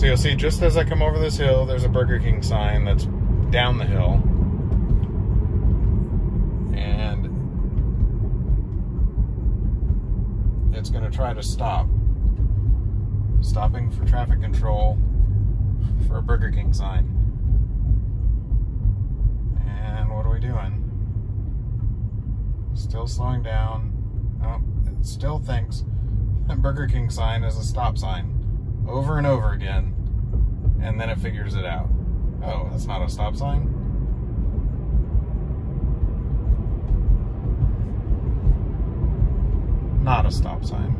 So you'll see just as I come over this hill, there's a Burger King sign that's down the hill. And it's going to try to stop. Stopping for traffic control for a Burger King sign. And what are we doing? Still slowing down. Oh, it still thinks that Burger King sign is a stop sign over and over again, and then it figures it out. Oh, that's not a stop sign? Not a stop sign.